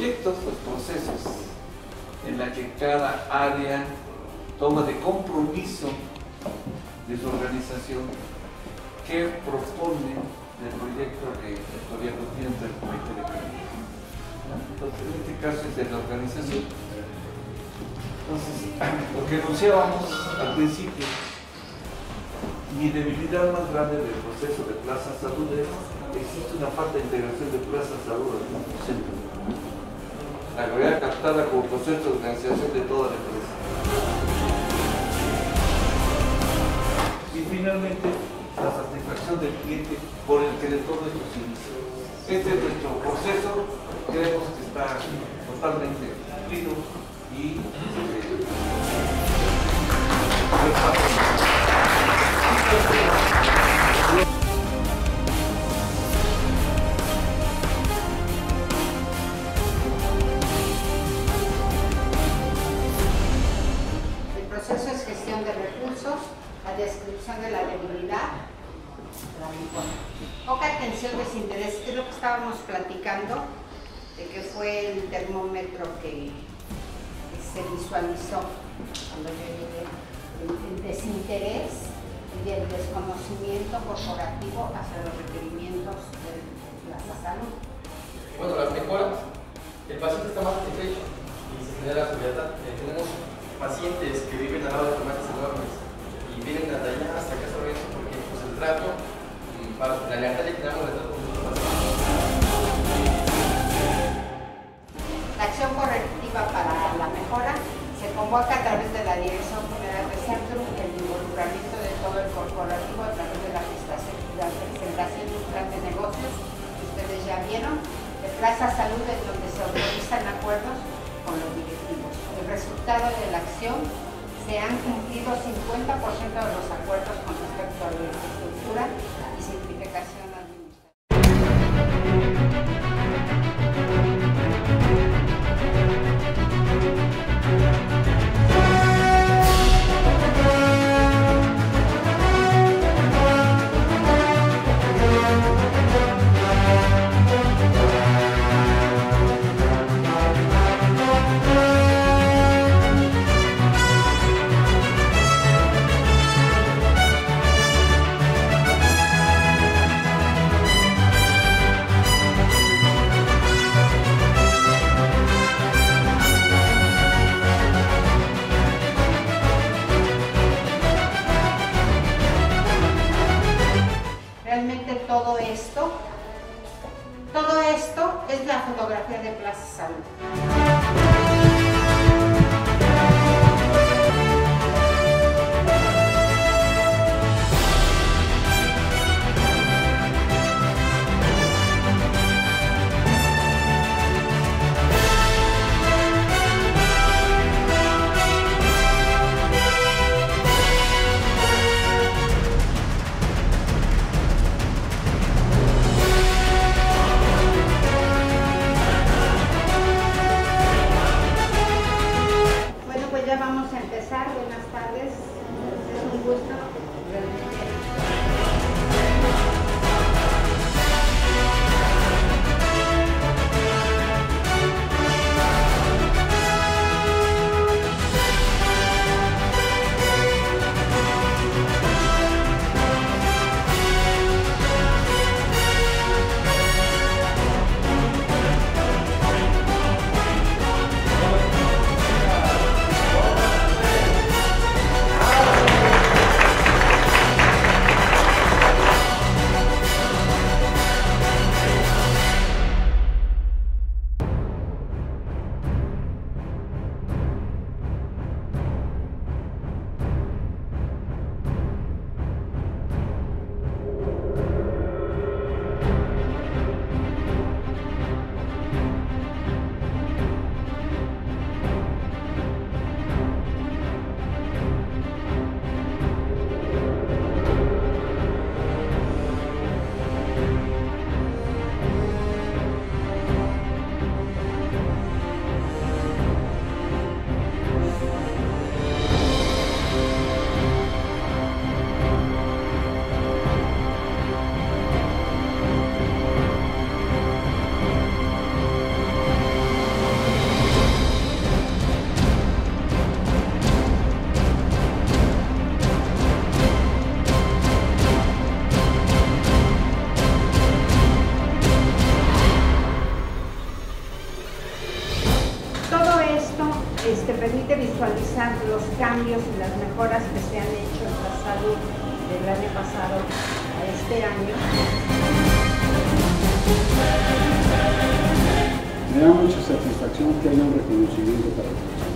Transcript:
los procesos, en la que cada área toma de compromiso de su organización que propone el proyecto de historia continua del comité de calidad. Entonces, en este caso es de la organización. Entonces, lo que anunciábamos al principio, mi debilidad más grande del proceso de Plaza Salud es existe una falta de integración de Plaza Salud en el centro. La realidad captada como proceso de organización de toda la empresa. Y finalmente, la satisfacción del cliente por el que le todo esto se. Este es nuestro proceso, creemos que está totalmente desinterés, es lo que estábamos platicando, de que fue el termómetro que, que se visualizó cuando yo llegué, el, desinterés y el desconocimiento corporativo hacia los requerimientos de la salud. Bueno, las mejoras, el paciente está más satisfecho y se genera seguridad. Eh, tenemos pacientes que viven al lado de tomates enormes y vienen hasta allá hasta sobre eso porque pues, el trato, y para la lealtad que tenemos convoca a través de la Dirección General de Centrum, el involucramiento de todo el corporativo a través de la presentación de un plan de negocios que ustedes ya vieron, de Plaza Salud en donde se autorizan acuerdos con los directivos. El resultado de la acción se han cumplido 50% de los acuerdos con respecto a la infraestructura y simplificación todo esto, todo esto es la fotografía de Plaza Salud. Y las mejoras que se han hecho en la salud del año pasado a este año. Me da mucha satisfacción que haya un reconocimiento para todos.